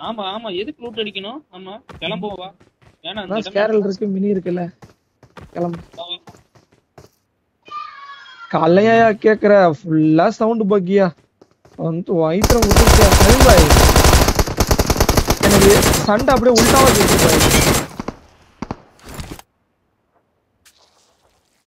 ஆமா ஆமா. எதுக்கு லூட் அடிக்கணும்? ஆமா. கிளம்புவோம். வா ஏன்னா ஸ்கேரல் இருக்கு மினி இருக்குல்ல. கிளம்பு. காலையா கேக்குற? ஃபுல்லா சவுண்ட் பக்கியா வந்து வயிற்ற விட்டுருக்கியா சரி பாய் எனக்கு சண்டை அப்படியே உள்டாவா கேட்டு பாய்